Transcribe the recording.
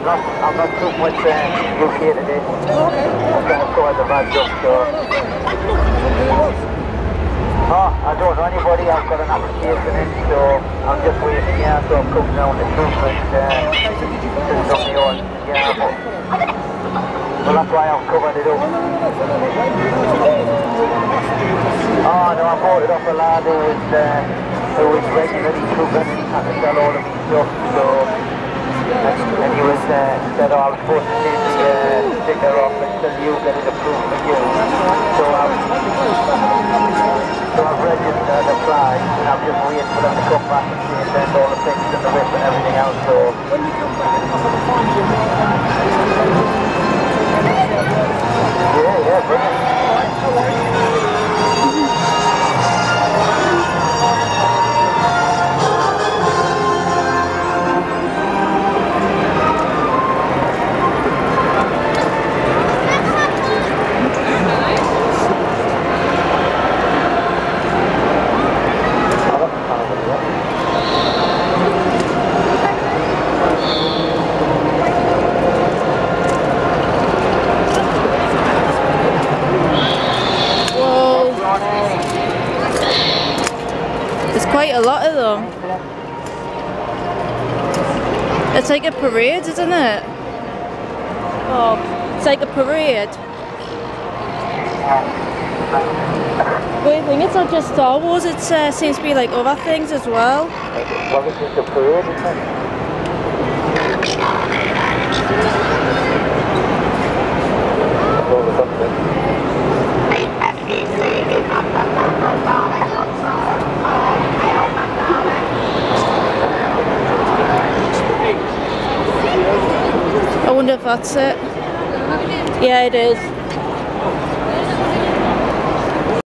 I've got too much uh, UK today. I'm trying to cover the bad job, so... Oh, I don't know anybody, I've got an application in, so I'm just waiting here, so I'm coming down the truth and uh, on own, yeah, but, well that's why I've covered it up. Oh no, I bought it off a lad who was, uh, who was regularly cooking and had to sell all of his stuff, so, and, and uh, said, oh, I was supposed to take the uh, sticker off until you get it approved for you, so I've, so I've registered, applied, and I'm just waiting for them to come back and see and send all the pictures and the whip and everything else, so, quite a lot of them. It's like a parade, isn't it? Oh, it's like a parade. Wait, I think it's not just Star Wars, it uh, seems to be like other things as well. The parade, wonder if that's it. Yeah, it is.